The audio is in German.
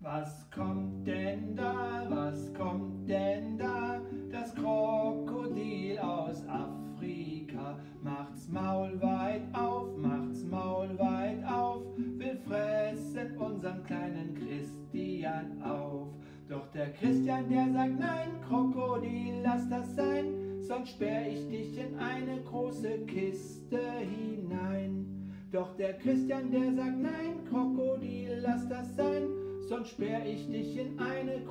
Was kommt denn da, was kommt denn da? Das Krokodil aus Afrika macht's Maul weit auf, macht's Maul weit auf, will fressen unseren kleinen Christian auf. Doch der Christian, der sagt nein, Krokodil, lass das sein, sonst sperr ich dich in eine große Kiste hinein. Doch der Christian, der sagt nein, Krokodil, lass das sein, sonst sperr ich dich in eine.